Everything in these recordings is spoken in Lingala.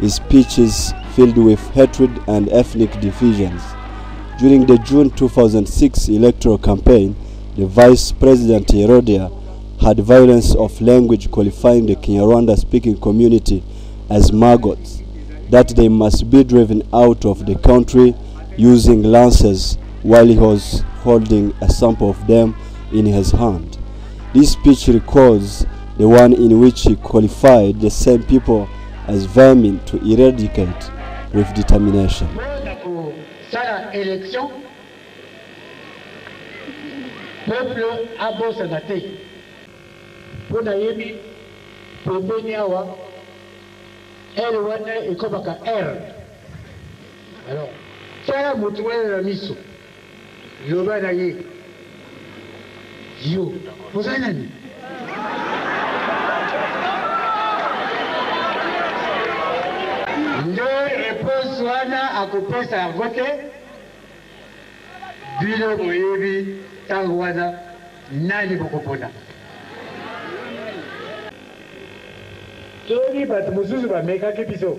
is speeches filled with hatred and ethnic divisions During the June 2006 electoral campaign, the Vice President Herodia had violence of language qualifying the Kinyarwanda-speaking community as maggots, that they must be driven out of the country using lances while he was holding a sample of them in his hand. This speech recalls the one in which he qualified the same people as vermin to eradicate with determination. Pona kosala election peuple abosana te po nayebi pembeni awa L wana ekomaka R alors tiaka mutu wana na miso. Loba na ye, Yo ozali nani? Nde reponse wana akopesa yango te. Bino boyebi tango wana nani bokopona. Soki bato mosusu bamekaki biso.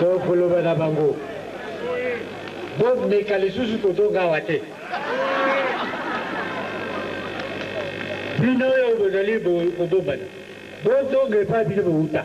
Tokoloba na bango, Bomeka lisusu kozonga awa te! Bino oyo bozali kobombana, bozonga epai bino bowuta!